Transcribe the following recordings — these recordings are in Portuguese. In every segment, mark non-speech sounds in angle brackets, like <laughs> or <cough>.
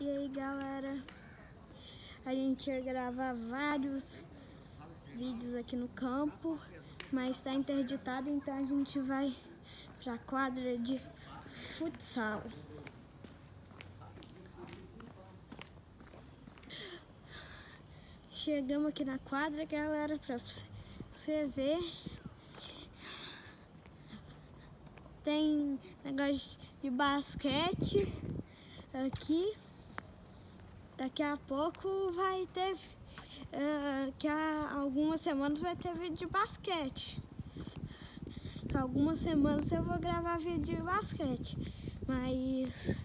E aí galera, a gente ia gravar vários vídeos aqui no campo, mas está interditado, então a gente vai para quadra de futsal. Chegamos aqui na quadra, galera, para você ver. Tem negócio de basquete aqui daqui a pouco vai ter, uh, que há algumas semanas vai ter vídeo de basquete. Que algumas semanas eu vou gravar vídeo de basquete, mas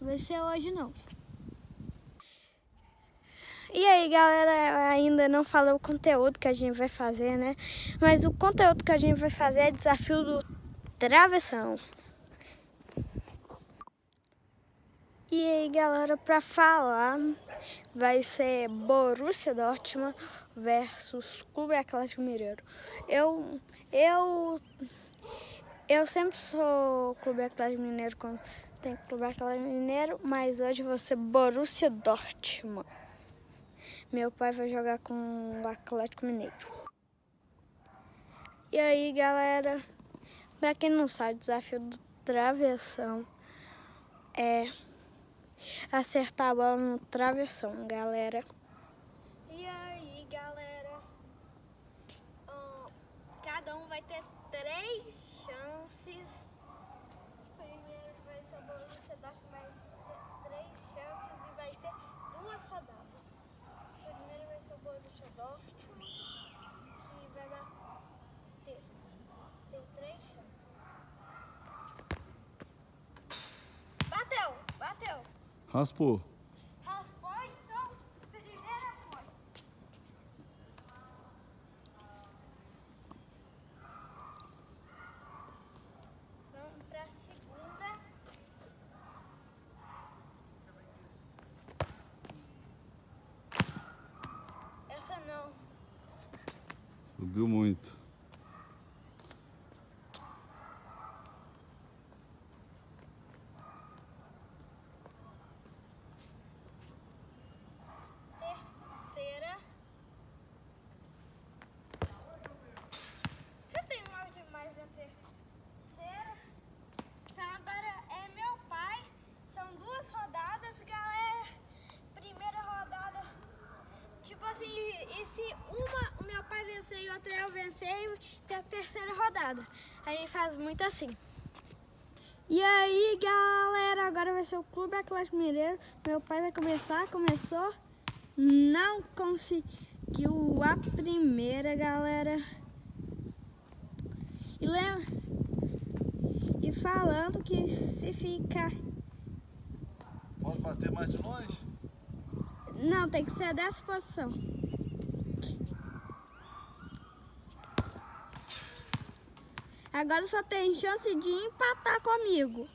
vai ser hoje não. E aí galera, ainda não falei o conteúdo que a gente vai fazer, né? Mas o conteúdo que a gente vai fazer é desafio do travessão. E aí, galera, para falar, vai ser Borussia Dortmund versus Clube Atlético Mineiro. Eu, eu, eu sempre sou Clube Atlético Mineiro quando tem Clube Atlético Mineiro, mas hoje vou ser Borussia Dortmund. Meu pai vai jogar com o Atlético Mineiro. E aí, galera, para quem não sabe, o desafio do travessão é acertar a bola no travessão, galera. E aí, galera? cada um vai ter três chances. Primeiro vai ser o Borussia Dortmund, vai ter três chances e vai ser duas rodadas. Primeiro vai ser o Borussia Dortmund, que vai bater. Tem três chances. Bateu, bateu. Raspou. Raspou, então, primeira foi. Vamos pra segunda. Essa não. Subiu muito. terceira. Já tem mal demais na terceira. Então agora é meu pai. São duas rodadas, galera. Primeira rodada. Tipo assim, e se uma o meu pai vencer e outra eu vencer, tem a terceira rodada. A gente faz muito assim. E aí, galera, agora vai ser o Clube Atlético Mineiro. Meu pai vai começar, começou. Não conseguiu a primeira, galera. E lembra? E falando que se ficar... Pode bater mais de longe? Não, tem que ser dessa posição. Agora só tem chance de empatar comigo.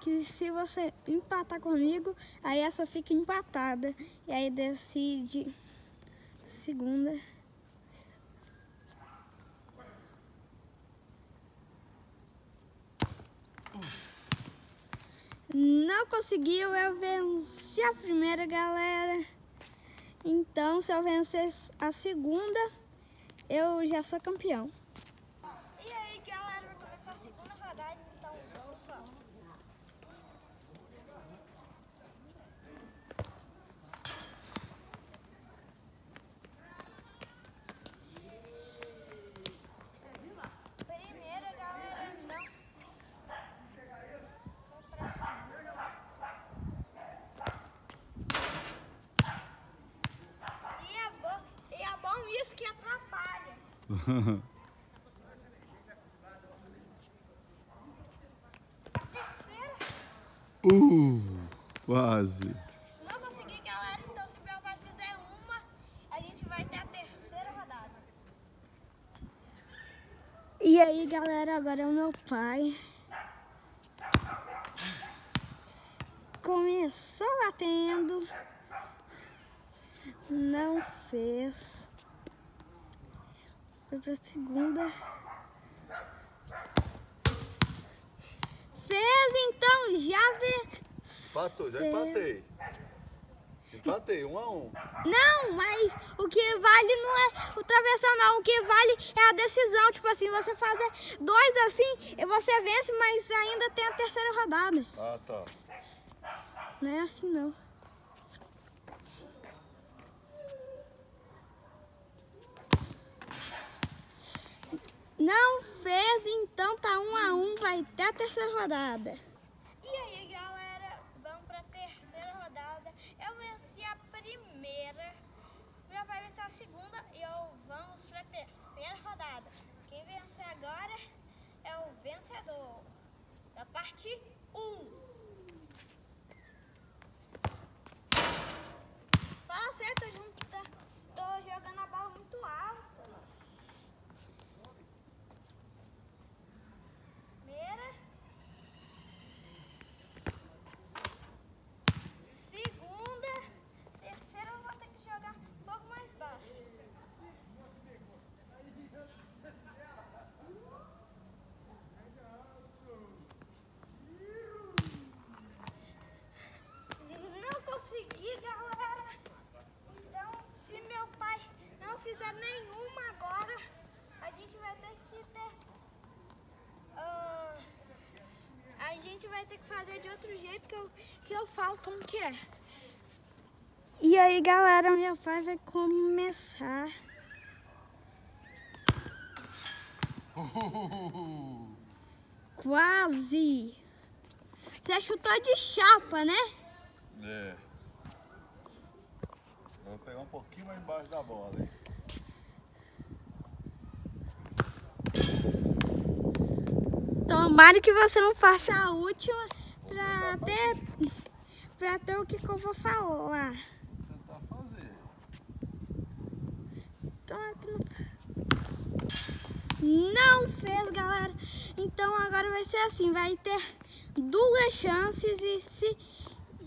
Que se você empatar comigo, aí essa fica empatada. E aí decide segunda. Não conseguiu, eu venci a primeira, galera. Então, se eu vencer a segunda, eu já sou campeão. E aí, galera, vai começar a segunda rodada, então vamos lá. Primeira, galera, não. Vamos pra segunda. E é bom, e é bom isso que atrapalha. Terceira. <laughs> uh, quase. Não consegui, galera. Então, se meu pai fizer uma, a gente vai ter a terceira rodada. E aí, galera, agora é o meu pai. Começou batendo. Não fez. Foi pra segunda. Fez, então já vê. Empatou, já empatei. Empatei, um a um. Não, mas o que vale não é o travessão, não. O que vale é a decisão. Tipo assim, você fazer dois assim, e você vence, mas ainda tem a terceira rodada. Ah, tá. Não é assim, não. Não fez, então tá um a um, vai ter a terceira rodada. E aí, galera, vamos pra terceira rodada. Eu venci a primeira, meu pai venceu a segunda e eu vamos pra terceira rodada. Quem vencer agora é o vencedor da parte 1. Um. Fala junto, tá- tô jogando a bola muito alta. Primeira. Segunda. Terceira eu vou ter que jogar um pouco mais baixo. Não consegui, galera. Então, se meu pai não fizer nenhuma agora, a gente vai ter que ter. ah, a gente vai ter que fazer de outro jeito que eu, que eu falo como que é. E aí, galera, meu pai vai começar. <laughs> Quase. Você chutou de chapa, né? É. Vou pegar um pouquinho mais embaixo da bola, hein? Tomara que você não faça a última pra ter, pra ter o que, que eu vou falar. Tentar fazer. Não... não fez, galera. Então agora vai ser assim, vai ter duas chances e se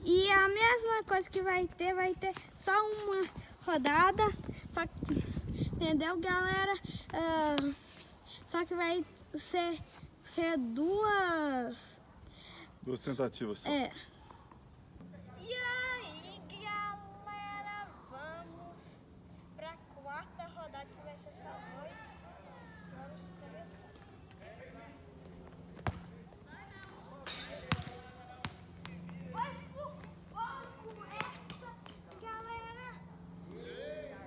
e a mesma coisa que vai ter, vai ter só uma rodada, só que, entendeu, galera? Ah, só que vai ser, ser duas Duas tentativas só. É. E aí, galera, vamos pra quarta rodada que vai ser só dois. Vamos começar. Foi por pouco essa, galera.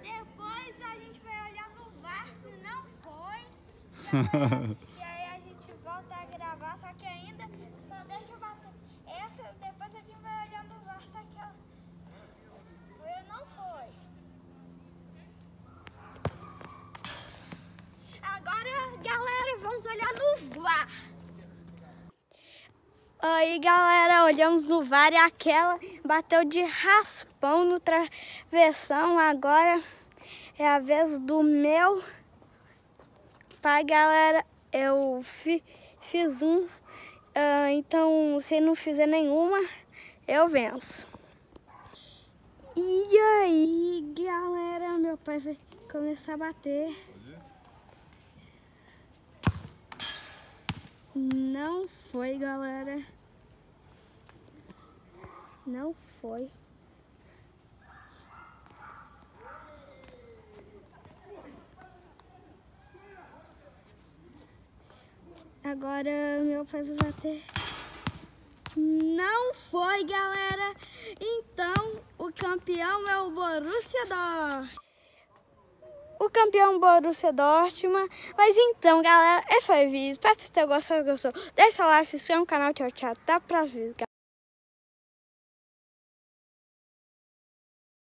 Depois a gente vai olhar no VAR se não foi. E <laughs> aí a gente volta a gravar, só que ainda só deixa eu bater. Essa, depois a gente vai olhar no VAR, foi ou não foi. Agora, galera, vamos olhar no VAR. Aí, galera, olhamos no VAR e aquela bateu de raspão no travessão. Agora é a vez do meu pai, galera. Eu fi- fiz um, ah, então se não fizer nenhuma, eu venço. E aí, galera, meu pai vai começar a bater. Não foi, galera. Não foi. Agora meu pai vai bater. Não foi, galera. Então, o campeão é o Borussia Dortmund. O campeão Borussia Dortmund. Mas então, galera, esse foi o vídeo. Espero que vocês tenham gostado. Gostou? Deixa o like, se inscreva no canal. Tchau, tchau. Até a próxima.